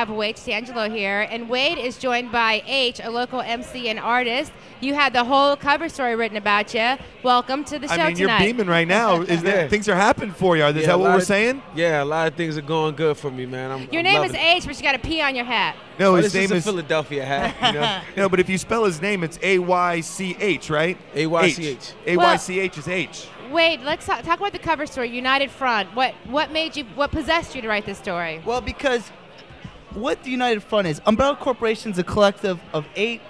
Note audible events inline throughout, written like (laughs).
have Wade Tatangelo here, and Wade is joined by H, a local MC and artist. You had the whole cover story written about you. Welcome to the show I mean, tonight. you're beaming right now. (laughs) Is Yeah. that things are happening for you? Is Yeah, that what we're of- saying? Yeah, a lot of things are going good for me, man. I'm, Your I'm name is loving it. H, but you got a P on your hat. No, Oh, his this name is a is. Philadelphia hat, you know. (laughs) No, but if you spell his name, it's A Y C H, right? A-Y-C-H. A Y C H is H. Wade, let's talk, talk about the cover story, United Front. What what made you, what possessed you to write this story? Well, because what the United Front is, Umbrella Corporation is a collective of eight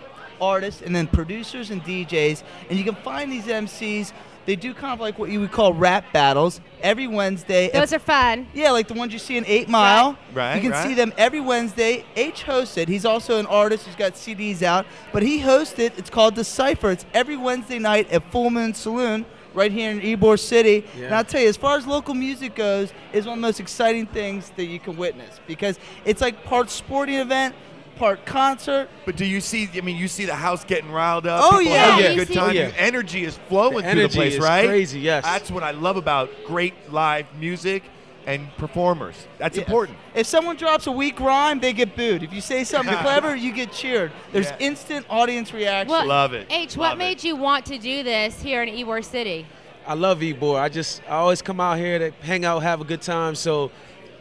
artists and then producers and DJs, and you can find these MCs. They do kind of like what you would call rap battles every Wednesday. Those are fun. Yeah, like the ones you see in Eight Mile. Right, You can right. see them every Wednesday. H hosts it. He's also an artist who's got CDs out, but he hosts it. It's called Decipher. It's every Wednesday night at Full Moon Saloon right here in Ybor City. And I'll tell you, as far as local music goes, it's one of the most exciting things that you can witness because it's like part sporting event, part concert. But do you see? I mean, you see the house getting riled up. Oh, people yeah. having Yeah, a good time. Yeah. Energy is flowing The through the place, is right? crazy, yes. That's what I love about great live music and performers. That's Yeah. important. If someone drops a weak rhyme, they get booed. If you say something (laughs) clever, you get cheered. There's Yeah. instant audience reaction. Well, Love it. H, Love what made you want to do this here in Ybor City? I love Ybor. I just I always come out here to hang out, have a good time. So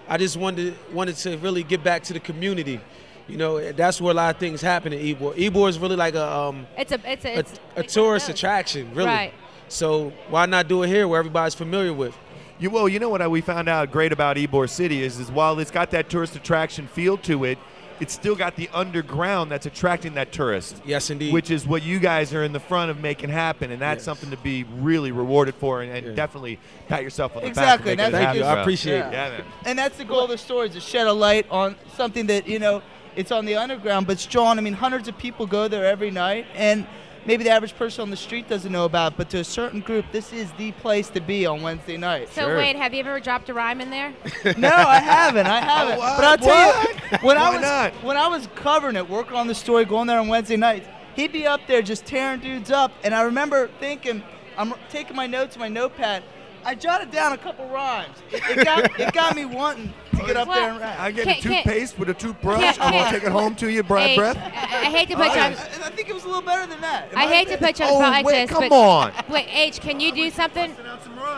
I just wanted wanted to really get back to the community. You know, that's where a lot of things happen in Ybor. Ybor is really like a um, It's a it's a, a, it's a like tourist attraction, really. Right. So why not do it here where everybody's familiar with? You, well, you know what I, we found out great about Ybor City is, is while it's got that tourist attraction feel to it, it's still got the underground that's attracting that tourist. Yes, indeed. Which is what you guys are in the front of making happen, and that's Yes. something to be really rewarded for, and, and Yeah. definitely pat yourself on the Exactly, back. for making Thank you. I appreciate Yeah. it. Yeah, man. and that's the goal of the story is to shed a light on something that you know it's on the underground but it's drawn i mean hundreds of people go there every night and maybe the average person on the street doesn't know about but to a certain group this is the place to be on wednesday night So Sure. Wade, have you ever dropped a rhyme in there? (laughs) no i haven't i haven't Oh, what? but i'll tell you when i was not? when i was covering it working on the story going there on wednesday nights he'd be up there just tearing dudes up and i remember thinking i'm taking my notes in my notepad I jotted down a couple rhymes. It, it got it got me wanting to get up Well, there and rap. I get Can't- a can't- toothpaste with a toothbrush. Can't- I'm gonna take it home to you, Brad Hey, Breath. I, I hate to put oh, you I, on. I think it was a little better than that. I hate to put you on oh, the Oh, spot like wait, this, come but on. wait, H, can you do something?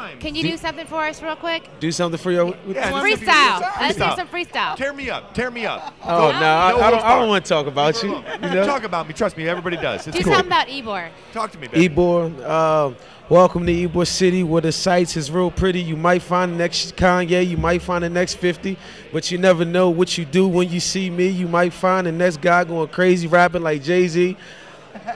Out some rhymes. Can you do something for us real quick? Do something for your. Yeah, Freestyle. Freestyle. Let's do some freestyle. Tear me up. Tear me up. Oh no, I, No I don't. I don't want to talk about you. You know. Talk about me. Trust me. Everybody does. It's Do cool. something about Ybor. Talk to me, baby. Ybor. uh, welcome to Ybor City, where the sights is real pretty. You might find the next Kanye, you might find the next 50, but you never know what you do when you see me. You might find the next guy going crazy rapping like Jay Z.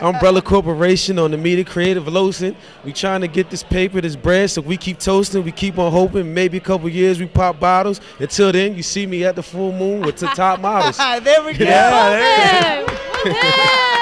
Umbrella Corporation on the media creative Loafing. We trying to get this paper, this bread, so we keep toasting. We keep on hoping. Maybe a couple years we pop bottles. Until then, you see me at the full moon with the top models. (laughs) there we go. Yeah, there you go. Woohoo! Woohoo!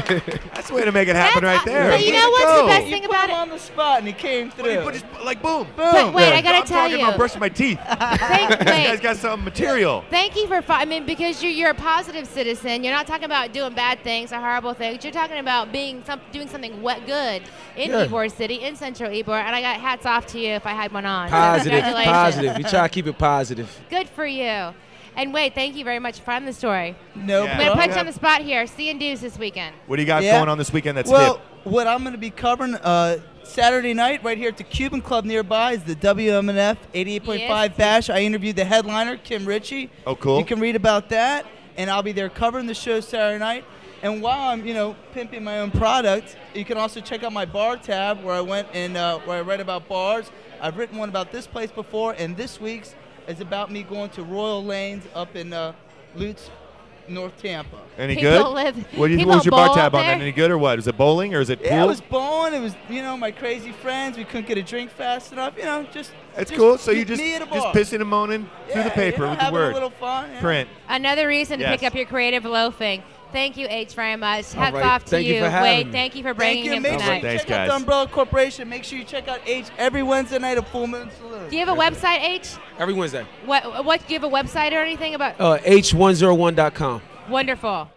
That's the way to make it happen That's right there. awesome. You know to what's the go. best You thing put about him it? on the spot and he came But he through. put his- like boom. Boom. But wait, I I'm gotta tell you. I'm talking you. about brushing my teeth. (laughs) Thank, You guys wait, got some material. thank you for. Fi- I mean, because you're you're a positive citizen. You're not talking about doing bad things or horrible things. You're talking about being some doing something wet good in Yeah. Ybor City, in Central Ybor, and I got hats off to you if I had one on. Positive, congratulations. positive. We try to keep it positive. Good for you. And wait, thank you very much for finding the story. No Yeah. I'm gonna problem. put you on the spot here. See and do's this weekend. What do you got Yeah. going on this weekend that's well, hip? what I'm going to be covering uh, Saturday night right here at the Cuban Club nearby is the WMNF 88.5 Yes. Bash. I interviewed the headliner, Kim Richey. Oh, cool. You can read about that, and I'll be there covering the show Saturday night. And while I'm, you know, pimping my own product, you can also check out my bar tab where I went and uh, where I read about bars. I've written one about this place before, and this week's is about me going to Royal Lanes up in uh, Lutz, North Tampa. Any People good? live- what, you, what was your bar tab up on that? Any good or what? Is it bowling or is it pool? Yeah, it was bowling. It was, you know, my crazy friends. We couldn't get a drink fast enough. You know, just. It's just cool. So you just me at a just pissing and moaning through the paper you know, with the having word A little fun. yeah. print. Another reason to Yes. pick up your creative loafing. Thank you, H, very much. All Hats right. off to Thank you for having Wade, me. thank you for Thank bringing you. him Make sure tonight. you Thanks, check out guys. the Umbrella Corporation. Make sure you check out H every Wednesday night at Full Moon Saloon. Do you have a website, H? Every Wednesday. What? What? Do you have a website or anything about? Uh, H101.com. Wonderful.